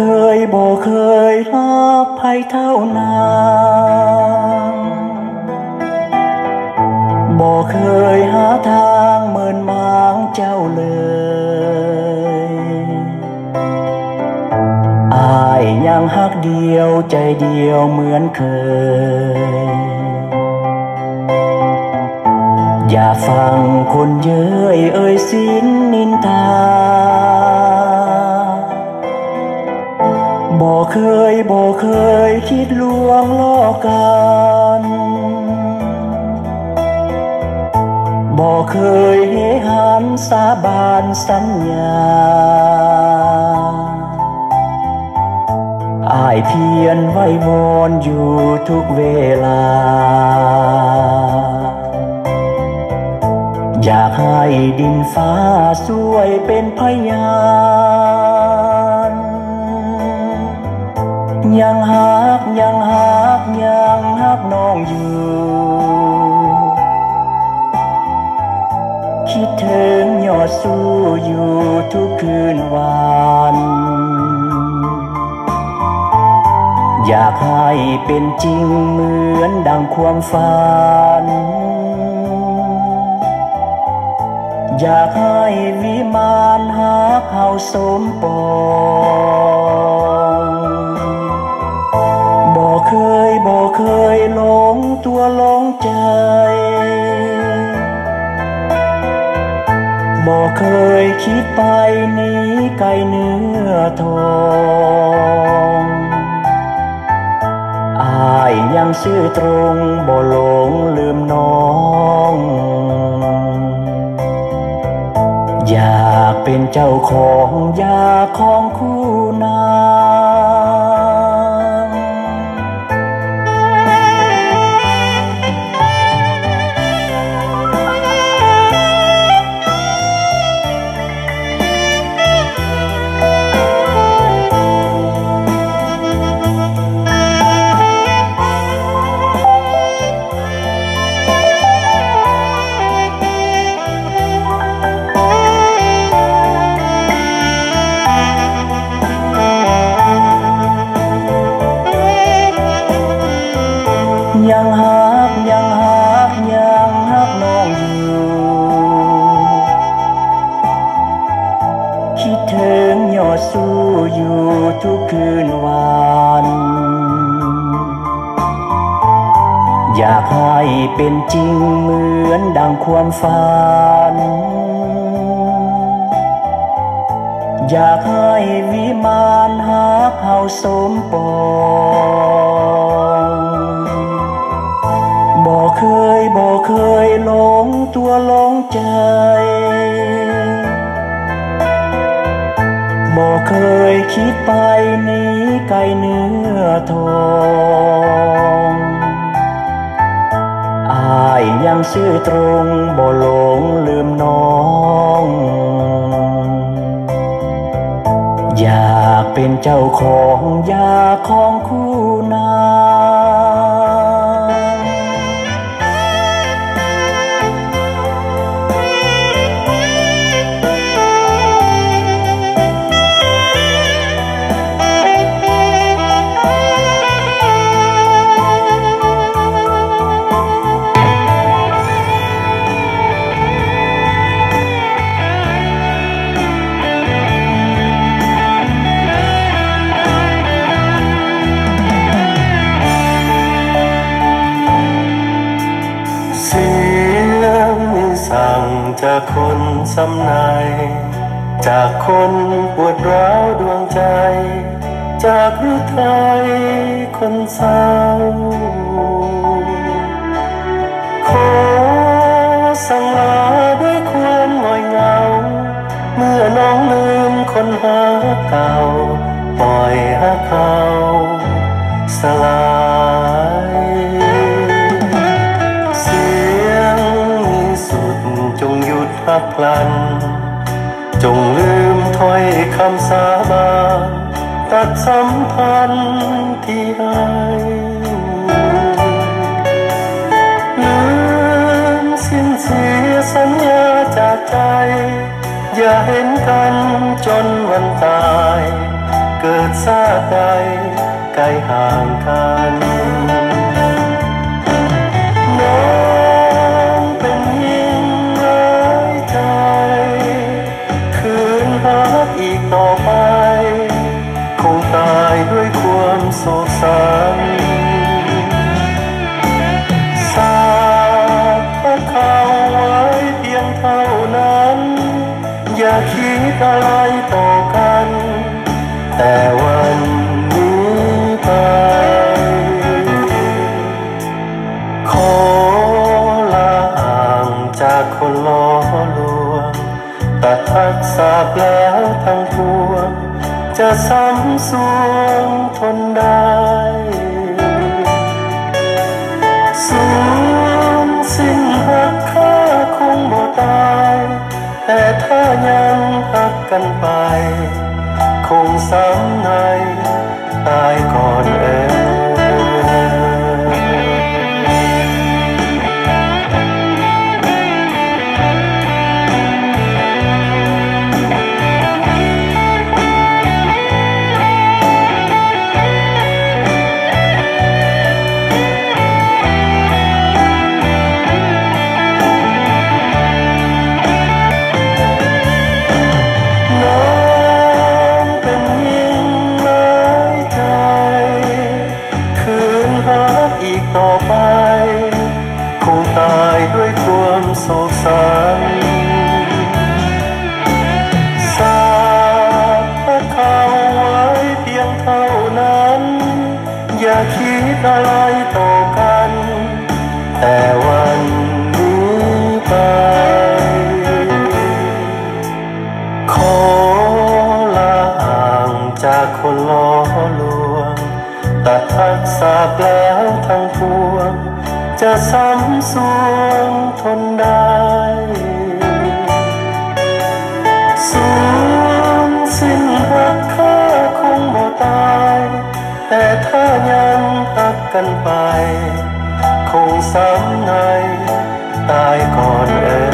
บ่เคยรักใครเท่านางบ่เคยหาทางเหมือนมางเจ้าเลยอายยังหักเดียวใจเดียวเหมือนเคย อย่าฟังคนเย้ยเอ่ยสินนินทา บ่เคยบ่เคยคิดลวงล่อกันบ่เคยเฮหันสาบานสัญญาอายเพียนไว้วอนอยู่ทุกเวลา อยากให้ดินฟ้าช่วยเป็นพยาน ยังหักยังหักยังหักน้องอยู่ คิดถึงยอดสู้อยู่ทุกคืนวันอยากให้เป็นจริงเหมือนดังความฝัน อยากให้วิมานหักเฮาสมปอง ยบ่เคยหลงตัวหลงใจบ่เคยคิดไปหนี้ไกลเนื้อทองอายยังซื่อตรงบ่หลงลืมน้อง อยากเป็นเจ้าของยาของคู่นา สู้อยู่ทุกคืนวัน อยากให้เป็นจริงเหมือนดังความฝัน อยากให้วิมานหักเฮาสมปองบ่เคย คิดไปนี้ไกลเนื้อทองอายยังซื่อตรงบ่หลงลืมน้อง อยากเป็นเจ้าของยาของคู่นา จากคนสำนายจากคนปวดร้าวดวงใจ จากฤทัยคนเศร้า หักพลัน จงลืมถ้อยคำสาบานตัดสัมพันธ์ที่ให้ลืมสิ้นเสียสัญญาจากใจ อย่าเห็นกันจนวันตาย เกิดซาใดไกลห่างกันน้ คิดอะไรต่อกัน แต่วันนี้ไป ขอลาห่างจากคนล้อลวงตัดทักษาแล้วทั้งปวงจะซ้ำสวงทนได้สูญสิ้นหักค่าคงบ่ตาย แต่ถ้ายัง กันไป คงซ้ำในตายก่อนเอ่ อะไรต่อกัน แต่วันนี้ไป ขอลาห่างจากคนล้อลวงตัดทักษาแล้วทั้งปวง จะซ้ำสวงทนได้สูญสิ้นหักค่าคงบ่ตาย แต่ถ้ายัง กันไป คงซ้ำในตายก่อนเอ่